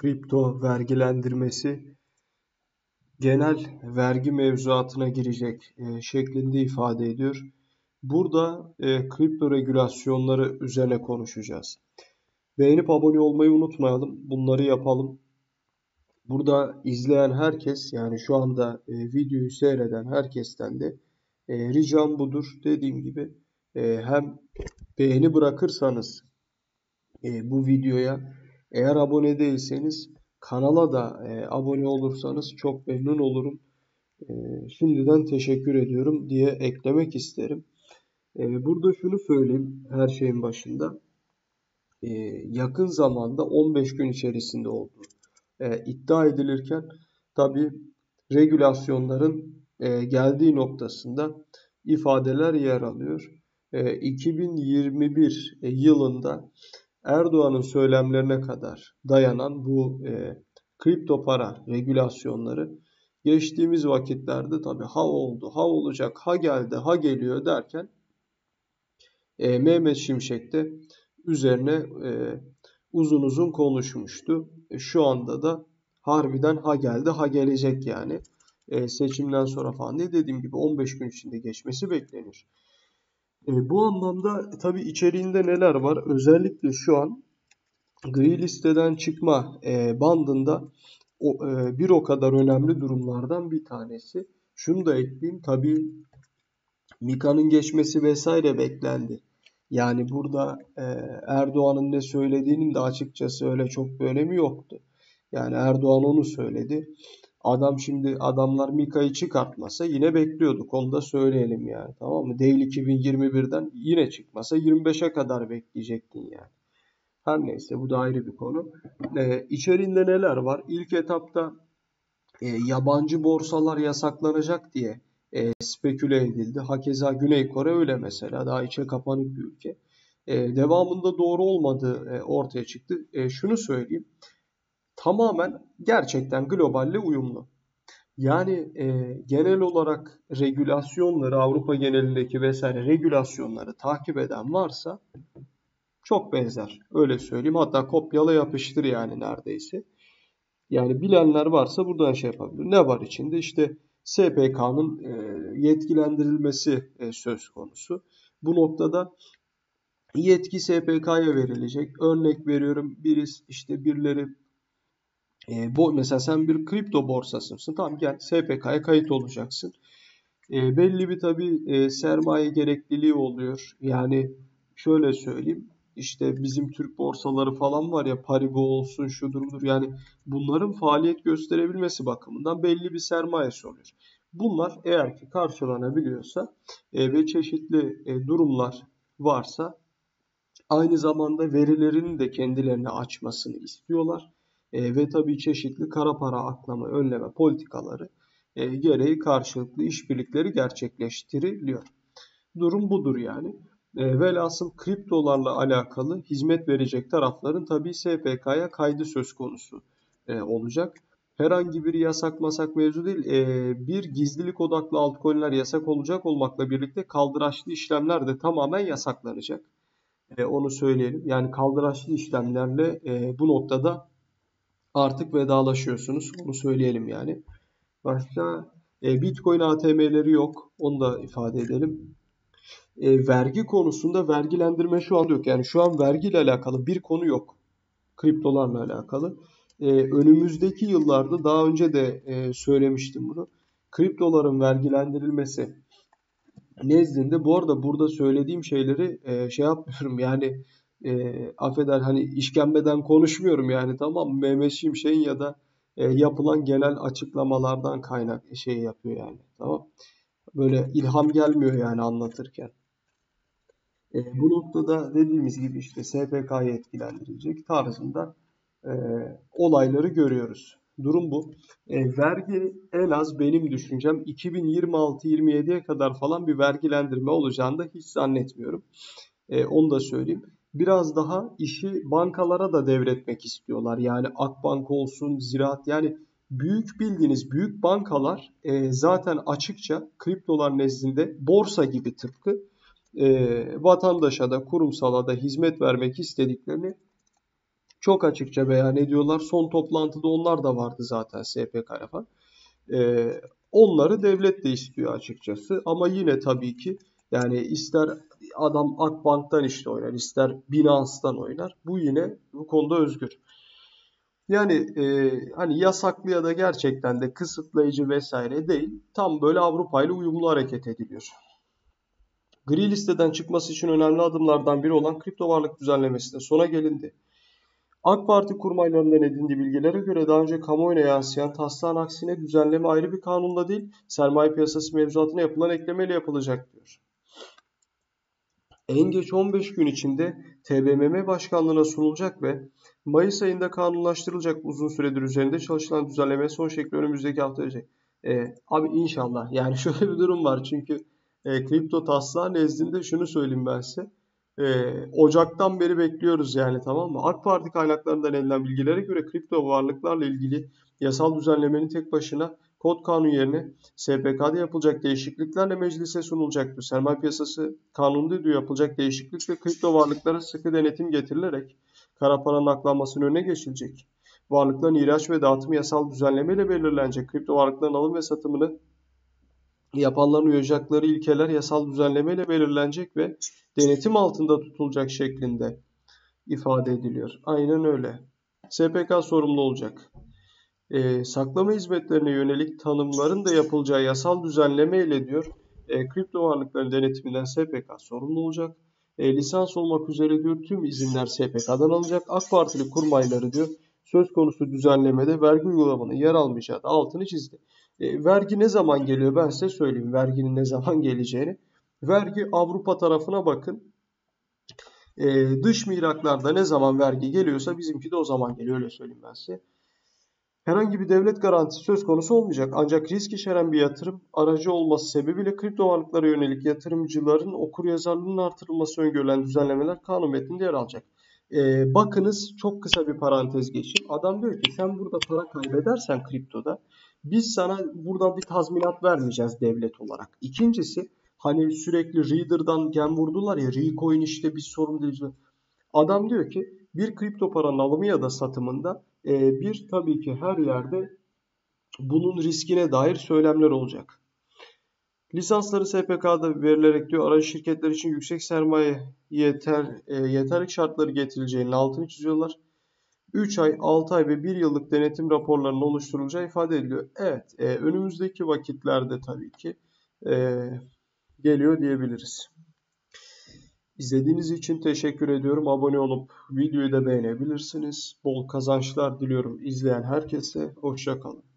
kripto vergilendirmesi genel vergi mevzuatına girecek e, şeklinde ifade ediyor. Burada e, kripto regülasyonları üzerine konuşacağız. Beğenip abone olmayı unutmayalım. Bunları yapalım. Burada izleyen herkes yani şu anda e, videoyu seyreden herkesten de ricam budur. Dediğim gibi hem beğeni bırakırsanız bu videoya eğer abone değilseniz kanala da e, abone olursanız çok memnun olurum. E, şimdiden teşekkür ediyorum diye eklemek isterim. E, burada şunu söyleyeyim her şeyin başında. E, yakın zamanda 15 gün içerisinde oldu. E, iddia edilirken tabi regülasyonların e, geldiği noktasında ifadeler yer alıyor. E, 2021 yılında Erdoğan'ın söylemlerine kadar dayanan bu e, kripto para regülasyonları geçtiğimiz vakitlerde tabi ha oldu, ha olacak, ha geldi, ha geliyor derken e, Mehmet Şimşek de üzerine e, uzun uzun konuşmuştu. E, şu anda da harbiden ha geldi, ha gelecek yani. E, seçimden sonra falan diye dediğim gibi 15 gün içinde geçmesi beklenir. E, bu anlamda tabii içeriğinde neler var? Özellikle şu an gri listeden çıkma e, bandında o, e, bir o kadar önemli durumlardan bir tanesi. Şunu da ekleyeyim. Tabii Mika'nın geçmesi vesaire beklendi. Yani burada e, Erdoğan'ın ne söylediğinin de açıkçası öyle çok bir önemi yoktu. Yani Erdoğan onu söyledi. Adam şimdi adamlar Mika'yı çıkartmasa yine bekliyorduk. Onu da söyleyelim yani. Tamam mı? Değil 2021'den yine çıkmasa 25'e kadar bekleyecektin yani. Her neyse bu da ayrı bir konu. Ee, içeriğinde neler var? İlk etapta e, yabancı borsalar yasaklanacak diye e, speküle edildi. Hakeza Güney Kore öyle mesela. Daha içe kapanık bir ülke. E, devamında doğru olmadığı e, ortaya çıktı. E, şunu söyleyeyim tamamen gerçekten globalle uyumlu. Yani e, genel olarak regülasyonları Avrupa genelindeki vesaire regülasyonları takip eden varsa çok benzer. Öyle söyleyeyim. Hatta kopyala yapıştır yani neredeyse. Yani bilenler varsa buradan şey yapabilir. Ne var içinde? İşte SPK'nın e, yetkilendirilmesi e, söz konusu. Bu noktada yetki SPK'ya verilecek. Örnek veriyorum birisi işte birileri e, bu mesela sen bir kripto borsasısın. Tamam gel SPK'ya kayıt olacaksın. E, belli bir tabi e, sermaye gerekliliği oluyor. Yani şöyle söyleyeyim. İşte bizim Türk borsaları falan var ya Paribu olsun şudur budur. Yani bunların faaliyet gösterebilmesi bakımından belli bir sermayesi oluyor. Bunlar eğer ki karşılanabiliyorsa e, ve çeşitli e, durumlar varsa aynı zamanda verilerini de kendilerine açmasını istiyorlar e, ve tabii çeşitli kara para aklama önleme politikaları e, gereği karşılıklı işbirlikleri gerçekleştiriliyor. Durum budur yani. E, velhasıl kriptolarla alakalı hizmet verecek tarafların tabii SPK'ya kaydı söz konusu e, olacak. Herhangi bir yasak masak mevzu değil. E, bir gizlilik odaklı altcoin'ler yasak olacak olmakla birlikte kaldıraçlı işlemler de tamamen yasaklanacak. E, onu söyleyelim. Yani kaldıraçlı işlemlerle e, bu noktada artık vedalaşıyorsunuz. Onu söyleyelim yani. Başka e, Bitcoin ATM'leri yok. Onu da ifade edelim. E, vergi konusunda vergilendirme şu anda yok. Yani şu an vergiyle alakalı bir konu yok. Kriptolarla alakalı. E, önümüzdeki yıllarda daha önce de e, söylemiştim bunu. Kriptoların vergilendirilmesi nezdinde bu arada burada söylediğim şeyleri e, şey yapmıyorum yani e, affeder hani işkembeden konuşmuyorum yani tamam Mehmet Şimşek'in ya da e, yapılan genel açıklamalardan kaynak şey yapıyor yani tamam. Böyle ilham gelmiyor yani anlatırken. E, bu noktada dediğimiz gibi işte SPK'yı etkilendirilecek tarzında e, olayları görüyoruz. Durum bu. E, vergi en az benim düşüncem 2026-27'ye kadar falan bir vergilendirme olacağını da hiç zannetmiyorum. E, onu da söyleyeyim biraz daha işi bankalara da devretmek istiyorlar. Yani Akbank olsun, Ziraat yani büyük bildiğiniz büyük bankalar e, zaten açıkça kriptolar nezdinde borsa gibi tıpkı e, vatandaşa da kurumsala da hizmet vermek istediklerini çok açıkça beyan ediyorlar. Son toplantıda onlar da vardı zaten SPK falan. E, onları devlet de istiyor açıkçası. Ama yine tabii ki yani ister adam Akbank'tan işte oynar, ister Binance'dan oynar. Bu yine bu konuda özgür. Yani e, hani yasaklı ya da gerçekten de kısıtlayıcı vesaire değil. Tam böyle Avrupa ile uyumlu hareket ediliyor. Gri listeden çıkması için önemli adımlardan biri olan kripto varlık düzenlemesine sona gelindi. AK Parti kurmaylarından edindiği bilgilere göre daha önce kamuoyuna yansıyan taslağın aksine düzenleme ayrı bir kanunda değil, sermaye piyasası mevzuatına yapılan eklemeyle yapılacak diyor. En geç 15 gün içinde TBMM başkanlığına sunulacak ve Mayıs ayında kanunlaştırılacak uzun süredir üzerinde çalışılan düzenleme son şekli önümüzdeki hafta verecek. E, abi inşallah. Yani şöyle bir durum var çünkü e, kripto taslağı nezdinde şunu söyleyeyim ben size. E, Ocak'tan beri bekliyoruz yani tamam mı? AK Parti kaynaklarından edilen bilgilere göre kripto varlıklarla ilgili yasal düzenlemenin tek başına kod kanun yerine SPK'da yapılacak değişikliklerle meclise sunulacaktır. Sermaye piyasası kanununda diyor yapılacak değişiklikle kripto varlıklara sıkı denetim getirilerek kara paranın aklanmasının önüne geçilecek. Varlıkların ihraç ve dağıtım yasal düzenlemeyle belirlenecek. Kripto varlıkların alım ve satımını yapanların uyacakları ilkeler yasal düzenlemeyle belirlenecek ve denetim altında tutulacak şeklinde ifade ediliyor. Aynen öyle. SPK sorumlu olacak. E, saklama hizmetlerine yönelik tanımların da yapılacağı yasal düzenleme ile diyor e, kripto varlıkların denetiminden SPK sorumlu olacak. E, lisans olmak üzere diyor tüm izinler SPK'dan alacak. AK Partili kurmayları diyor söz konusu düzenlemede vergi uygulamanın yer almayacağı da altını çizdi. E, vergi ne zaman geliyor ben size söyleyeyim verginin ne zaman geleceğini. Vergi Avrupa tarafına bakın. E, dış mihraklarda ne zaman vergi geliyorsa bizimki de o zaman geliyor öyle söyleyeyim ben size. Herhangi bir devlet garantisi söz konusu olmayacak. Ancak risk içeren bir yatırım aracı olması sebebiyle kripto varlıklara yönelik yatırımcıların okur yazarlığının artırılması öngörülen düzenlemeler kanun metninde yer alacak. Ee, bakınız çok kısa bir parantez geçeyim. Adam diyor ki sen burada para kaybedersen kriptoda biz sana buradan bir tazminat vermeyeceğiz devlet olarak. İkincisi hani sürekli Reader'dan gem vurdular ya Recoin işte bir sorun değil. Adam diyor ki bir kripto paranın alımı ya da satımında e, bir tabii ki her yerde bunun riskine dair söylemler olacak. Lisansları SPK'da verilerek diyor aracı şirketler için yüksek sermaye yeter e, yeterlik şartları getirileceğinin altını çiziyorlar. 3 ay, 6 ay ve 1 yıllık denetim raporlarının oluşturulacağı ifade ediliyor. Evet, e, önümüzdeki vakitlerde tabii ki e, geliyor diyebiliriz. İzlediğiniz için teşekkür ediyorum. Abone olup videoyu da beğenebilirsiniz. Bol kazançlar diliyorum izleyen herkese. Hoşçakalın.